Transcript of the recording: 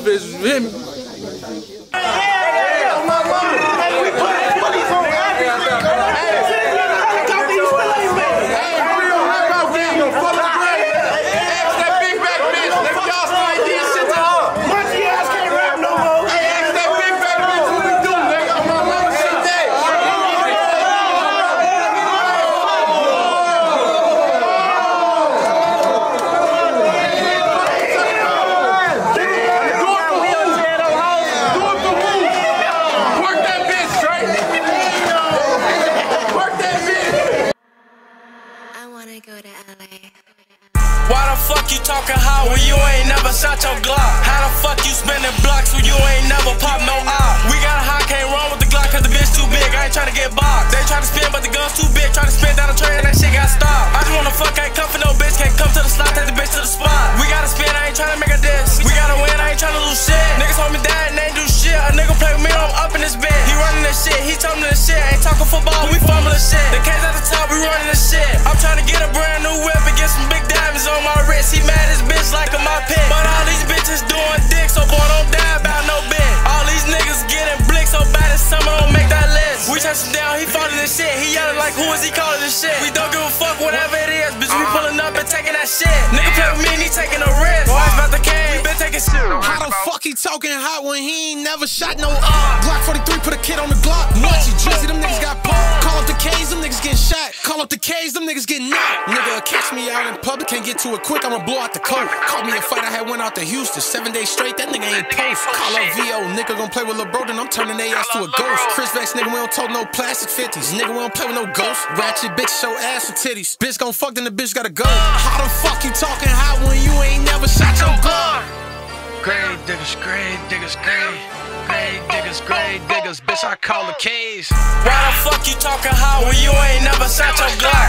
vez mesmo. Why the fuck you talking high when you ain't never shot your Glock? How the fuck you spinning blocks when you ain't never pop no eye? We got a high, can't run with the Glock cause the bitch too big. I ain't trying to get boxed. They try to spin, but the gun's too big. Try to spin down the train and that shit got stopped. I just wanna fuck, ain't come for no bitch. Can't come to the slot, take the bitch to the spot. We gotta spin, I ain't trying to make a diss. We gotta win, I ain't trying to lose shit. Niggas hold me down and they do shit. A nigga play with me, I'm up in this bed. He running this shit, he me this shit. Ain't talking football, we fumbling shit. The K's on. He mad as bitch like a my pet. But all these bitches doing dick, so boy don't die about no bit. All these niggas getting blick so bad as summer don't make that list. We touch him down, he falling this shit. He yelling like who is he calling this shit? We don't give a fuck whatever it is, bitch. We pulling up and taking that shit. Nigga play with me and he taking a risk. Boys about the cane, we been taking shit. How the fuck he talking hot when he ain't never shot no up? Glock 43, put a kid on the Glock. It, Drizzy, them niggas got pumped. Call up the K's, them niggas getting shot. Call up the K's, them niggas getting knocked. Nigga, catch me out in public, can't get to it quick, I'ma blow out the coat. Caught me a fight, I had went out to Houston. Seven days straight, that nigga ain't post. Oh, call up VO, nigga gon' play with Lil Bro, then I'm turning they ass to a ghost. Chris Vex, nigga, we don't tote no plastic 50s. Nigga, we don't play with no ghosts. Ratchet bitch, show ass and titties. Bitch gon' fuck, then the bitch gotta go. How the fuck you talking hot when you ain't never shot your gun? Grave diggers, grave diggers, grave. Grave diggers, grave diggers, bitch, I call the K's. Why the fuck you talking hot when you ain't Versace on Glock.